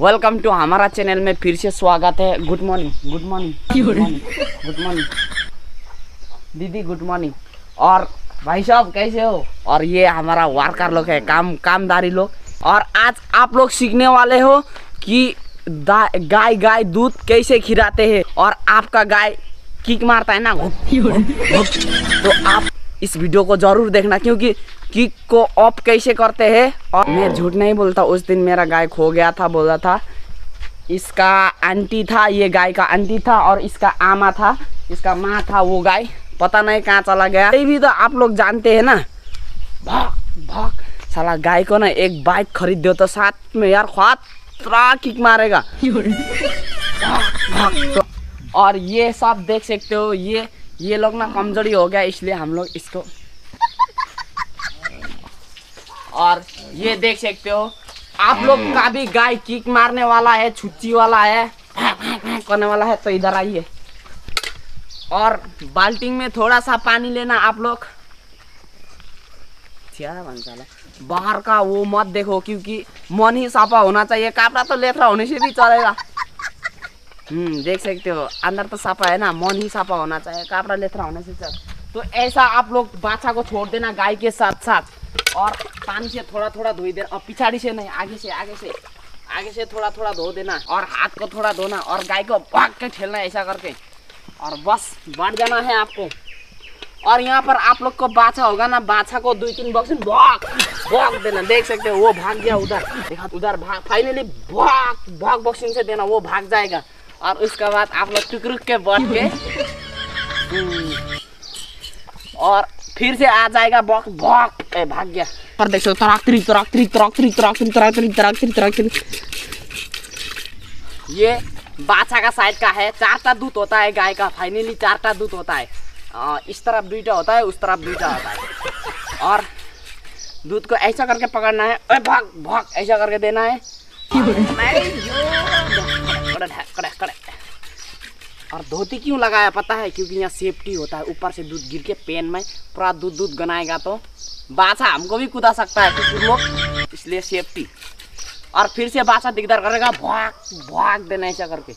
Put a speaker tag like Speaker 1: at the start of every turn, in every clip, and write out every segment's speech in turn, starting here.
Speaker 1: Welcome to हमारा channel में फिर से स्वागत है। Good morning good morning good morning दीदी गुड मॉर्निंग और भाई साहब कैसे हो? और ये हमारा वार्कर लोग है काम कामदारी लोग। और आज आप लोग सीखने वाले हो कि गाय गाय दूध कैसे खिलाते हैं। और आपका गाय किक मारता है ना। तो आप इस वीडियो को ज़रूर देखना क्योंकि किक को ऑफ़ कैसे करते हैं? और मैं झूठ नहीं बोलता उस दिन मेरा गाय खो गया था बोला था इसका आंटी था ये गाय का आंटी था और इसका आमा था इसका माँ था वो गाय पता नहीं कहाँ चला गया। ये भी तो आप लोग जानते हैं ना। भाग भाग साला गाय को ना एक बाइक खरीद दो तो साथ में यार खतरा किक मारेगा। भाग, भाग। तो, और ये सब देख सकते हो ये ये लोग ना कमज़ोरी हो गया, इसलिए हम लोग इसको और ये देख सकते हो, आप लोग का भी गाय किक मारने वाला है, छुच्ची वाला है, करने वाला है तो इधर आइए। और बाल्टी में थोड़ा सा पानी लेना आप लोग। बाहर का वो मत देखो, क्योंकि मन ही साफा होना चाहिए। कपड़ा तो लेथरा होने से भी चलेगा। देख सकते हो। अंदर तो साफा है ना, मन ही साफा होना चाहिए, कपड़ा लेथरा होने चल तो ऐसा आप लोग बाछा को छोड़ देना गाय के साथ साथ। और पानी से थोड़ा थोड़ा धोई देना, और पिछाड़ी से नहीं, आगे से आगे से आगे से थोड़ा थोड़ा धो देना, और हाथ को थोड़ा धोना, और गाय को भाग के ठेलना ऐसा करके। और बस बढ़ जाना है आपको। और यहाँ पर आप लोग को बाछा होगा ना, बाछा को दो तीन बॉक्स भाग भाग देना, देख सकते हो, वो भाग गया उधर। उधर भाग फाइनली भाग भाग बॉक्सिंग से देना, वो भाग जाएगा। और उसके बाद आप लोग टुक रुक के बैठ के। हम्म, और फिर से आ जाएगा बॉक्स भाग ए भाग गया। पर देख सकते तराकतरी तराकतरी तराकतरी तराकतरी तराकतरी तराकतरी तराकतरी। ये बाछा का साइड का है। चारटा दूध होता है गाय का। फाइनली चारटा दूध होता है। अ, इस तरफ़ दुईटा होता है उस तरफ़ दुईटा होता है। और दूध को ऐसा करके पकड़ना है। भाग भाग ऐसा करके देना है। नहीं, यो। कड़े, कड़े, कड़े। और धोती क्यों लगाया पता है? क्योंकि यहाँ सेफ्टी होता है। ऊपर से दूध गिर के पेन में पूरा दूध दूध गनाएगा तो बाछा हमको भी कुदा सकता है कुछ लोग। इसलिए सेफ्टी और फिर से बाछा दिकदार करेगा भाग भाग देना ऐसा करके।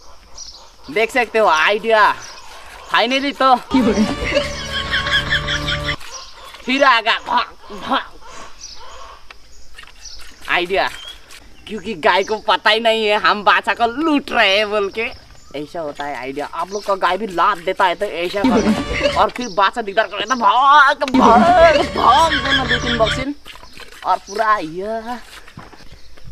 Speaker 1: देख सकते हो आइडिया फाइनली तो फिर आएगा भाग भाग। आइडिया क्योंकि गाय को पता ही नहीं है, हम बाछा को लूट रहे हैं बोल के। ऐसा होता है आइडिया आप लोग का गाय भी लात देता है तो ऐसा और फिर बाछा दिकदार कर तो भाग भाग भाग देना दो तीन बक्सिन और पूरा यह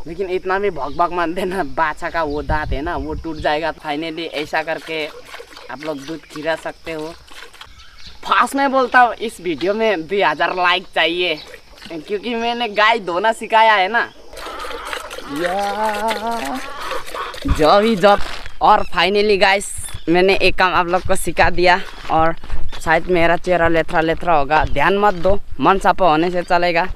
Speaker 1: लेकिन इतना भी भग भग मान देना, बाछा का वो दांत है ना, वो टूट जाएगा फाइनली ऐसा करके आप लोग दूध खिला सकते हो। फास्ट में बोलता हूँ, इस वीडियो में दो हज़ार लाइक चाहिए। क्योंकि मैंने गाय धोना सिखाया है ना। जब ही जब और फाइनली गाइस मैंने एक काम आप लोग को सिखा दिया और शायद मेरा चेहरा लेथरा लेथरा होगा। ध्यान मत दो, मन साफा होने से चलेगा।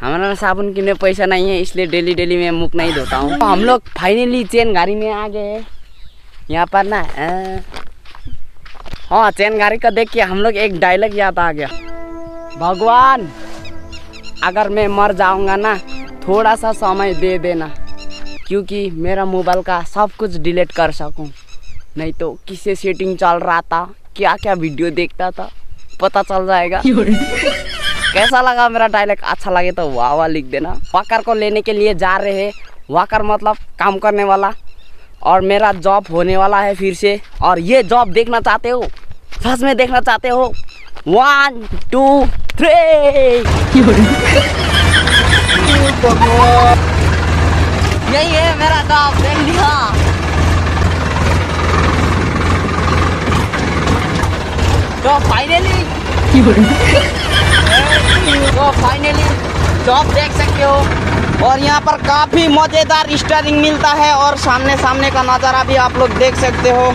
Speaker 1: हमारा साबुन किने पैसा नहीं है, इसलिए डेली डेली मैं मुख नहीं धोता हूँ। हम लोग फाइनली चैन गाड़ी में आ गए। यहाँ पर ना हाँ चैन गाड़ी का देख के हम लोग एक डायलॉग याद आ गया। भगवान, अगर मैं मर जाऊँगा ना थोड़ा सा समय दे देना क्योंकि मेरा मोबाइल का सब कुछ डिलीट कर सकूँ। नहीं तो किसे सेटिंग चल रहा था क्या क्या वीडियो देखता था पता चल जाएगा। कैसा लगा मेरा डायलॉग अच्छा लगे तो वाह वाह लिख देना। वाकर को लेने के लिए जा रहे हैं। वाकर मतलब काम करने वाला। और मेरा जॉब होने वाला है फिर से। और ये जॉब देखना चाहते हो? सच में देखना चाहते हो? वन टू थ्री यही है मेरा जॉब देख तो फाइनली तो फाइनली जॉब देख सकते हो। और यहाँ पर काफ़ी मज़ेदार स्टारिंग मिलता है और सामने सामने का नज़ारा भी आप लोग देख सकते हो।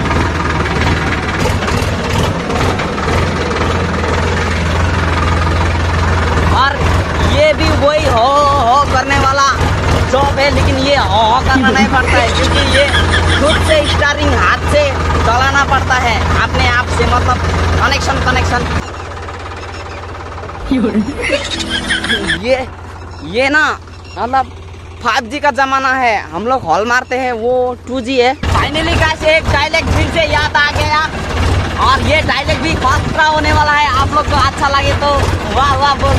Speaker 1: करना नहीं पड़ता है। क्योंकि ये खुद से स्टारिंग हाथ से चलाना पड़ता है। अपने आप से मतलब कनेक्शन कनेक्शन ये ये ना मतलब फाइव जी का जमाना है। हम लोग हॉल मारते हैं, वो टू जी है। फाइनली गाइस एक डायलेक्ट फिर से याद आ गया। और ये डायलेक्ट भी फास्ट होने वाला है। आप लोग को अच्छा लगे तो वाह वाह, बोल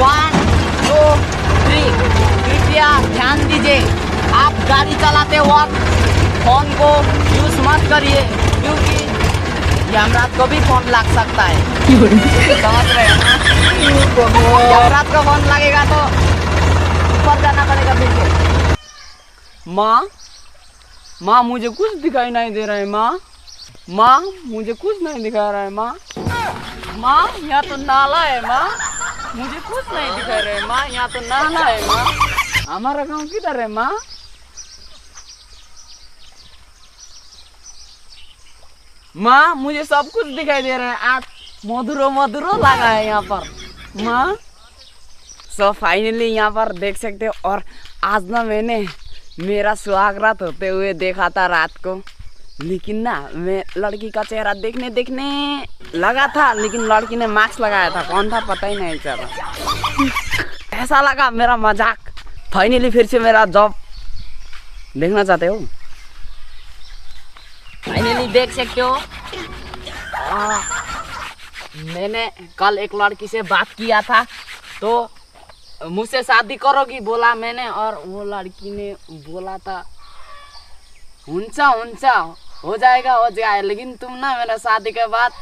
Speaker 1: वन टू थ्री कृपया ध्यान दीजिए। आप गाड़ी चलाते वक्त फ़ोन को यूज़ मत करिए, क्योंकि यमराज को भी फ़ोन लग सकता है। समझ रहे यमराज को फ़ोन लगेगा तो ऊपर जाना पड़ेगा से। माँ माँ मुझे कुछ दिखाई नहीं दे रहा है, माँ। माँ, मुझे कुछ नहीं दिखा रहा है, माँ। माँ, यहाँ तो नाला है, माँ। मुझे कुछ नहीं दिखा रहा है, माँ। यहाँ तो नाला है, माँ। हमारा गाँव किधर है, माँ? माँ, मुझे सब कुछ दिखाई दे रहा है। आज मधुरो मधुरो लगा है यहाँ पर। माँ सो फाइनली यहाँ पर देख सकते हो, और आज ना मैंने मेरा सुहागरात होते हुए देखा था रात को। लेकिन ना, मैं लड़की का चेहरा देखने देखने लगा था, लेकिन लड़की ने मास्क लगाया था। कौन था? पता ही नहीं चला। ऐसा लगा मेरा मज़ाक। फाइनली फिर से मेरा जॉब देखना चाहते हो? फाइनली देख सकते हो आ, मैंने कल एक लड़की से बात किया था तो मुझसे शादी करोगी बोला मैंने और वो लड़की ने बोला था हुन्छ हुन्छ हो जाएगा हो जाएगा लेकिन तुम ना मेरा शादी के बाद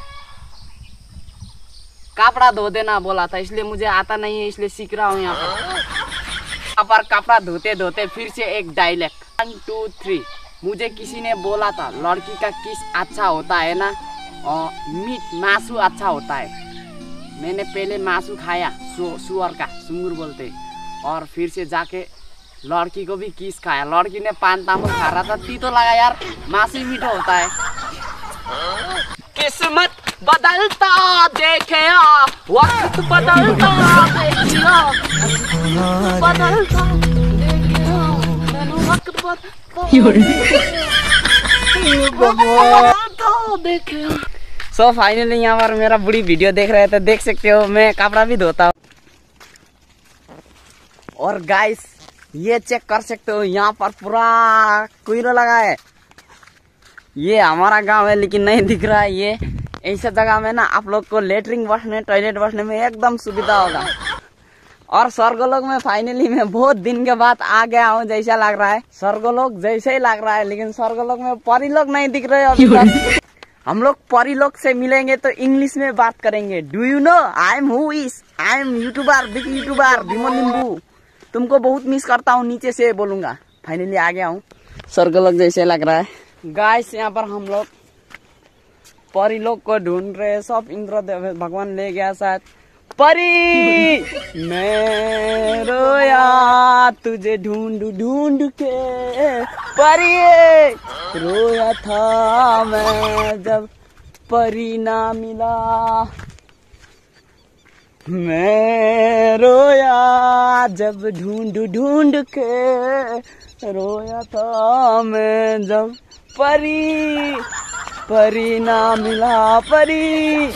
Speaker 1: कपड़ा धो देना बोला था इसलिए मुझे आता नहीं है इसलिए सीख रहा हूँ यहाँ पर। यहाँ पर कपड़ा धोते धोते फिर से एक डायलेक्ट वन टू थ्री मुझे किसी ने बोला था, लड़की का किस अच्छा होता है ना? और मीट मासू अच्छा होता है। मैंने पहले मासू खाया सुअर का, सुंगुर बोलते और फिर से जाके लड़की को भी किस खाया? लड़की ने पान तामुल खा रहा था, ती तो लगा यार, मासू मीठा होता है। किस्मत बदलता देखे वक्त बदलता देखिया बदलता देखिया वक्त बदलता सो फाइनली यहाँ पर मेरा बुरी वीडियो देख रहे थे। देख सकते हो, मैं कपड़ा भी धोता हूँ। और गाइस ये चेक कर सकते हो, यहाँ पर पूरा कुरो लगा है। ये हमारा गाँव है, लेकिन नहीं दिख रहा है। ये ऐसा जगह में ना, आप लोग को लेटरिन बसने टॉयलेट बसने में एकदम सुविधा होगा। और स्वर्गलोक में फाइनली मैं बहुत दिन के बाद आ गया हूँ जैसा लग रहा है। स्वर्गलोक जैसे ही लग रहा है लेकिन स्वर्गलोक में परी लोग नहीं दिख रहे अभी तक हम लोग परी लोग से मिलेंगे तो इंग्लिश में बात करेंगे। Do you know I am who is I am YouTuber big YouTuber भीमो निम्बू तुमको बहुत मिस करता हूँ नीचे से बोलूँगा। फाइनली आ गया हूँ स्वर्गलोक जैसे लग रहा है। गाइस यहाँ पर हम लोग परी लोग को ढूंढ रहे सब इंद्र भगवान ले गया शायद। परी। मैं रोया तुझे ढूंढ ढूंढ के। परी रोया था मैं जब परी ना मिला। मैं रोया जब ढूंढ ढूंढ के। रोया था मैं जब परी परी ना मिला परी।